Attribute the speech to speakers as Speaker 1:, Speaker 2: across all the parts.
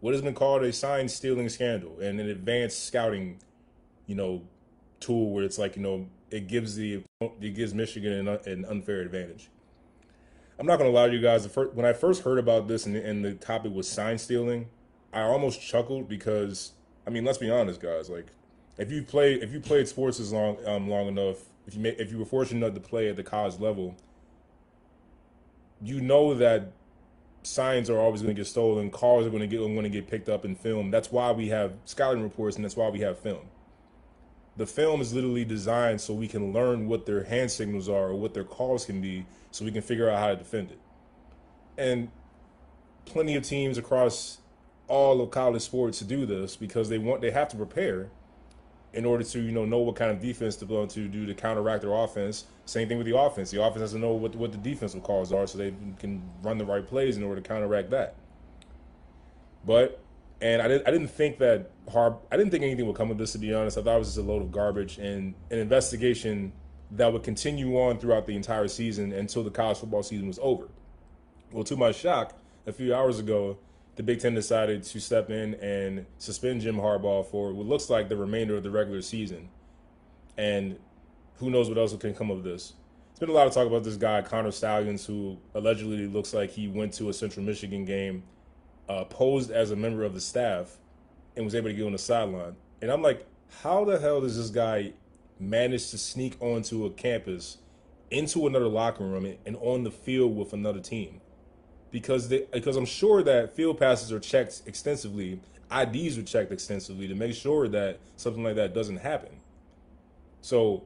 Speaker 1: what has been called a sign stealing scandal and an advanced scouting, you know, tool where it's like you know it gives the it gives Michigan an, an unfair advantage. I'm not gonna lie to you guys. First, when I first heard about this and, and the topic was sign stealing, I almost chuckled because I mean, let's be honest, guys. Like, if you play if you played sports as long um, long enough, if you may, if you were fortunate enough to play at the college level, you know that signs are always going to get stolen. Cars are going to get going to get picked up and filmed. That's why we have scouting reports, and that's why we have film. The film is literally designed so we can learn what their hand signals are or what their calls can be, so we can figure out how to defend it. And plenty of teams across all of college sports do this because they want they have to prepare in order to you know know what kind of defense to to do to counteract their offense. Same thing with the offense. The offense has to know what what the defensive calls are so they can run the right plays in order to counteract that. But and I didn't I didn't think that Harb I didn't think anything would come of this to be honest. I thought it was just a load of garbage and an investigation that would continue on throughout the entire season until the college football season was over. Well, to my shock, a few hours ago, the Big Ten decided to step in and suspend Jim Harbaugh for what looks like the remainder of the regular season. And who knows what else can come of this. There's been a lot of talk about this guy, Connor Stalions, who allegedly looks like he went to a Central Michigan game, uh, posed as a member of the staff, and was able to get on the sideline. And I'm like, how the hell does this guy manage to sneak onto a campus, into another locker room, and on the field with another team? Because they because I'm sure that field passes are checked extensively, IDs are checked extensively to make sure that something like that doesn't happen. So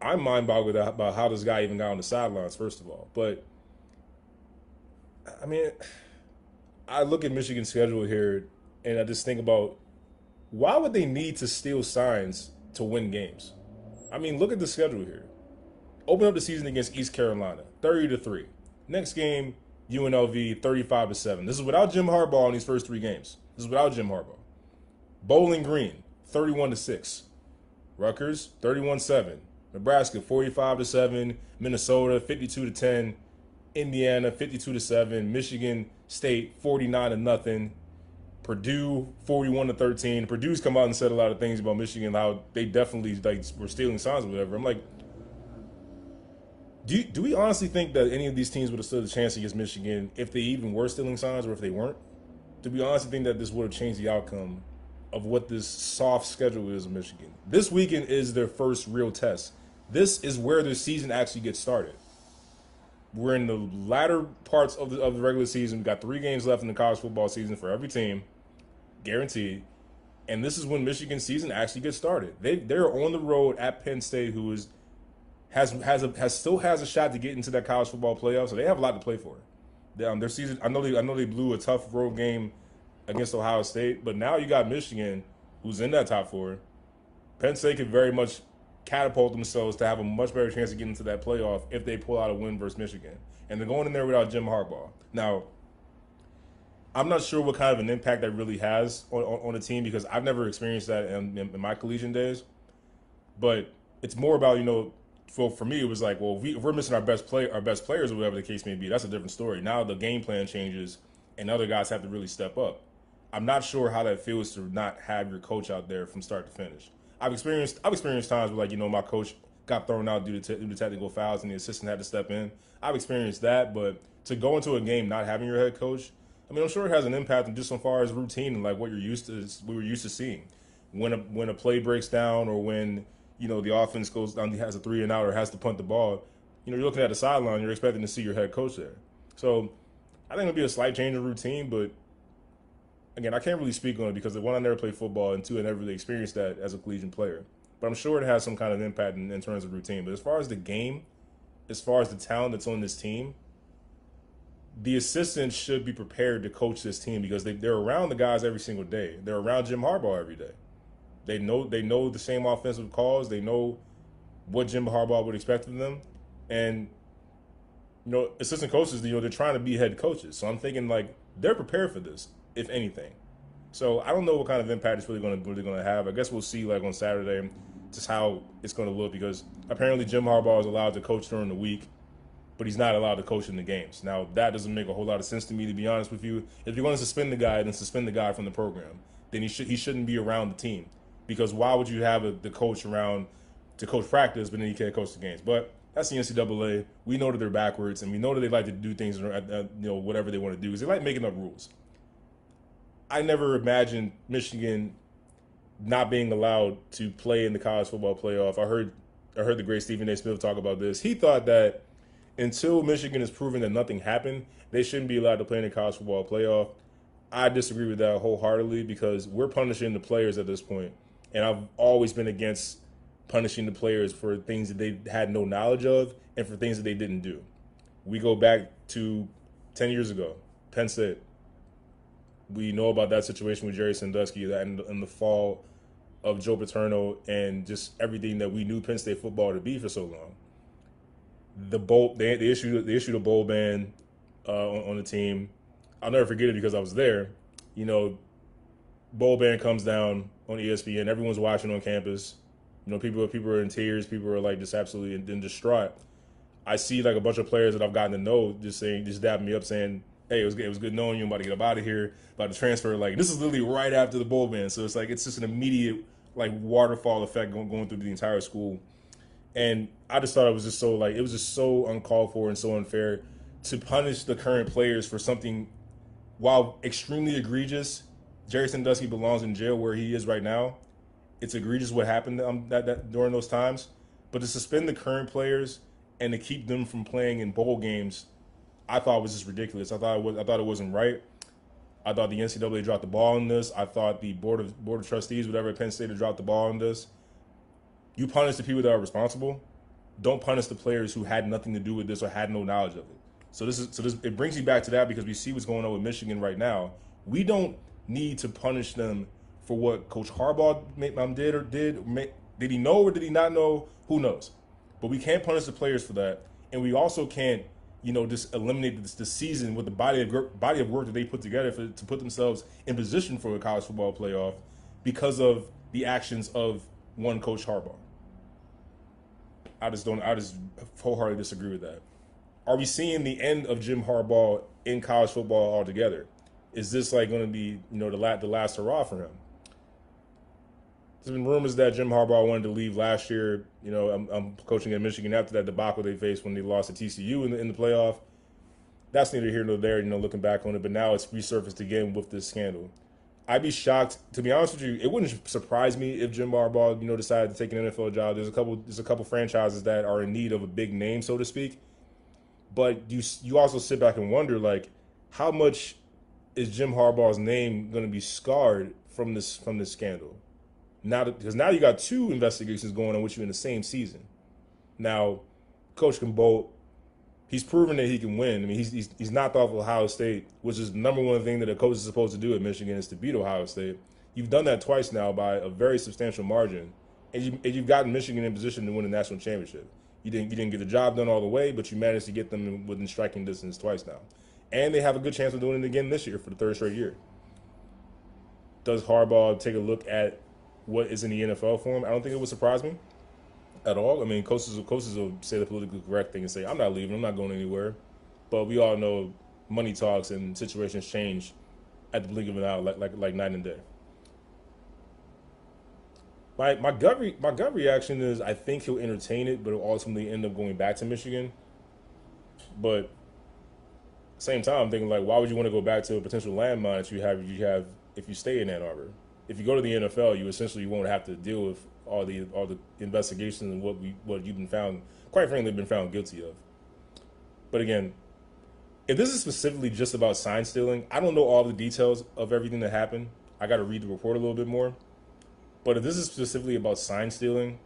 Speaker 1: I'm mind boggled about how this guy even got on the sidelines, first of all. But I mean, I look at Michigan's schedule here and I just think about why would they need to steal signs to win games? I mean, look at the schedule here. Open up the season against East Carolina, 30 to 3. Next game, UNLV 35 to 7. This is without Jim Harbaugh in these first three games. This is without Jim Harbaugh. Bowling Green 31 to 6. Rutgers 31 7. Nebraska 45 to 7. Minnesota 52 to 10. Indiana 52 to 7. Michigan State 49 to nothing. Purdue 41 to 13. Purdue's come out and said a lot of things about Michigan, how they definitely like were stealing signs or whatever. I'm like, do you, do we honestly think that any of these teams would have stood a chance against Michigan if they even were stealing signs or if they weren't? Do we honestly think that this would have changed the outcome of what this soft schedule is of Michigan? This weekend is their first real test. This is where the season actually gets started. We're in the latter parts of the, of the regular season. We've got three games left in the college football season for every team, guaranteed. And this is when Michigan's season actually gets started. They they're on the road at Penn State, who is has has a, has still has a shot to get into that college football playoff. So they have a lot to play for. Um, their season, I know they I know they blew a tough road game against Ohio State, but now you got Michigan, who's in that top four. Penn State could very much catapult themselves to have a much better chance of getting into that playoff if they pull out a win versus Michigan. And they're going in there without Jim Harbaugh. Now, I'm not sure what kind of an impact that really has on, on, on a team because I've never experienced that in, in, in my collegiate days. But it's more about you know for for me, it was like, well, we, if we're missing our best play, our best players, or whatever the case may be, that's a different story. Now the game plan changes, and other guys have to really step up. I'm not sure how that feels to not have your coach out there from start to finish. I've experienced I've experienced times where like you know my coach got thrown out due to, due to technical fouls and the assistant had to step in. I've experienced that, but to go into a game not having your head coach, I mean, I'm sure it has an impact on just as far as routine and like what you're used to, we were used to seeing. When a when a play breaks down or when you know, the offense goes down, he has a three and out or has to punt the ball, you know, you're looking at the sideline, you're expecting to see your head coach there. So I think it'll be a slight change of routine, but again, I can't really speak on it because one, I never played football, and two, I never really experienced that as a collegiate player. But I'm sure it has some kind of impact in, in terms of routine. But as far as the game, as far as the talent that's on this team, the assistants should be prepared to coach this team because they, they're around the guys every single day. They're around Jim Harbaugh every day. They know they know the same offensive calls. They know what Jim Harbaugh would expect of them, and you know, assistant coaches, you know, they're trying to be head coaches. So I'm thinking like they're prepared for this, if anything. So I don't know what kind of impact it's really going to really going to have. I guess we'll see like on Saturday just how it's going to look because apparently Jim Harbaugh is allowed to coach during the week, but he's not allowed to coach in the games. Now that doesn't make a whole lot of sense to me, to be honest with you. If you're going to suspend the guy, then suspend the guy from the program. Then he should he shouldn't be around the team, because why would you have a, the coach around to coach practice, but then he can't coach the games? But that's the NCAA. We know that they're backwards, and we know that they like to do things, at, at, you know, whatever they want to do, because they like making up rules. I never imagined Michigan not being allowed to play in the college football playoff. I heard I heard the great Stephen A. Smith talk about this. He thought that until Michigan is proven that nothing happened, they shouldn't be allowed to play in the college football playoff. I disagree with that wholeheartedly because we're punishing the players at this point, and I've always been against punishing the players for things that they had no knowledge of and for things that they didn't do. We go back to 10 years ago, Penn State. We know about that situation with Jerry Sandusky that in, in the fall of Joe Paterno and just everything that we knew Penn State football to be for so long the bowl they, they issued they issued a bowl ban uh, on, on, the team. I'll never forget it because I was there. You know, bowl ban comes down on ESPN. Everyone's watching on campus. You know, people people are in tears. People are like just absolutely in distraught. I see like a bunch of players that I've gotten to know just saying, just dapping me up, saying, "Hey, it was it was good knowing you. I'm about to get up out of here, about to transfer." Like this is literally right after the bowl ban, so it's like it's just an immediate like waterfall effect going, going through the entire school. And I just thought it was just so like it was just so uncalled for and so unfair to punish the current players for something while extremely egregious. Jerry Sandusky belongs in jail where he is right now. It's egregious what happened um, that, that during those times, but to suspend the current players and to keep them from playing in bowl games, I thought was just ridiculous. I thought it was I thought it wasn't right. I thought the NCAA dropped the ball on this. I thought the board of board of trustees, whatever Penn State, dropped the ball on this you punish the people that are responsible. Don't punish the players who had nothing to do with this or had no knowledge of it. So this is so this it brings you back to that because we see what's going on with Michigan right now. We don't need to punish them for what Coach Harbaugh um, did or did. Did he know or did he not know? Who knows? But we can't punish the players for that, and we also can't, you know, just eliminate the, the season with the body of body of work that they put together for, to put themselves in position for a college football playoff because of the actions of one Coach Harbaugh. I just don't. I just wholeheartedly disagree with that. Are we seeing the end of Jim Harbaugh in college football altogether? Is this like going to be you know the last the last hurrah for him? There's been rumors that Jim Harbaugh wanted to leave last year. You know, I'm, I'm coaching at Michigan after that debacle they faced when they lost to TCU in the, in the playoff. That's neither here nor there. You know, looking back on it, but now it's resurfaced again with this scandal. I'd be shocked. To be honest with you, it wouldn't surprise me if Jim Harbaugh, you know, decided to take an NFL job. There's a couple. There's a couple franchises that are in need of a big name, so to speak. But you you also sit back and wonder, like, how much is Jim Harbaugh's name going to be scarred from this from this scandal? Now, because now you got two investigations going on with you in the same season. Now, Coach can bolt he's proven that he can win. I mean, he's, he's, he's knocked off Ohio State, which is the number one thing that a coach is supposed to do at Michigan is to beat Ohio State. You've done that twice now by a very substantial margin, and, you, and you've gotten Michigan in position to win a national championship. You didn't you didn't get the job done all the way, but you managed to get them within striking distance twice now, and they have a good chance of doing it again this year for the third straight year. Does Harbaugh take a look at what is in the NFL for him? I don't think it would surprise me at all. I mean, coaches coaches will say the politically correct thing and say, "I'm not leaving. I'm not going anywhere." But we all know money talks and situations change at the blink of an eye, like like like night and day. My my gut re, my gut reaction is I think he'll entertain it, but he'll ultimately end up going back to Michigan. But same time, I'm thinking like, why would you want to go back to a potential landmine if you have you have if you stay in Ann Arbor? If you go to the NFL, you essentially won't have to deal with all the all the investigations and what we what you've been found, quite frankly, been found guilty of. But again, if this is specifically just about sign stealing, I don't know all the details of everything that happened. I got to read the report a little bit more. But if this is specifically about sign stealing,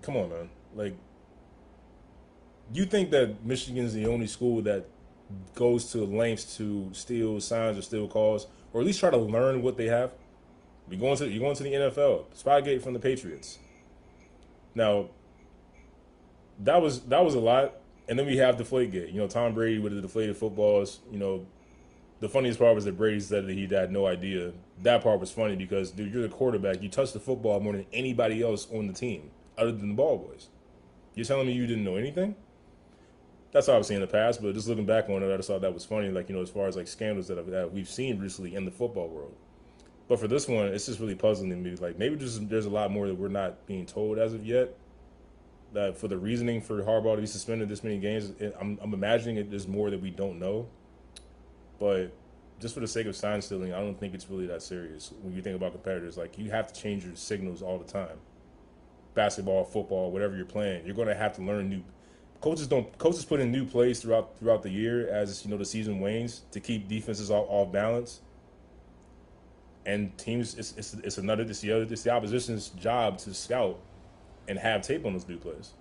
Speaker 1: come on, man. Like, you think that Michigan's the only school that goes to lengths to steal signs or steal calls, or at least try to learn what they have? You're going to you're going to the NFL. Spygate from the Patriots. Now, that was that was a lot, and then we have Deflategate. You know, Tom Brady with the deflated footballs. You know, the funniest part was that Brady said that he had no idea. That part was funny because dude, you're the quarterback. You touch the football more than anybody else on the team, other than the ball boys. You're telling me you didn't know anything? That's obviously in the past, but just looking back on it, I just thought that was funny. Like you know, as far as like scandals that, I've, that we've seen recently in the football world. But for this one, it's just really puzzling to me. Like maybe just there's a lot more that we're not being told as of yet. That for the reasoning for Harbaugh to be suspended this many games, I'm, I'm imagining it, there's more that we don't know. But just for the sake of sign stealing, I don't think it's really that serious. When you think about competitors, like you have to change your signals all the time. Basketball, football, whatever you're playing, you're going to have to learn new. Coaches don't. Coaches put in new plays throughout throughout the year as you know the season wanes to keep defenses off, off balance and teams it's, it's, it's another it's the other it's the opposition's job to scout and have tape on those new plays.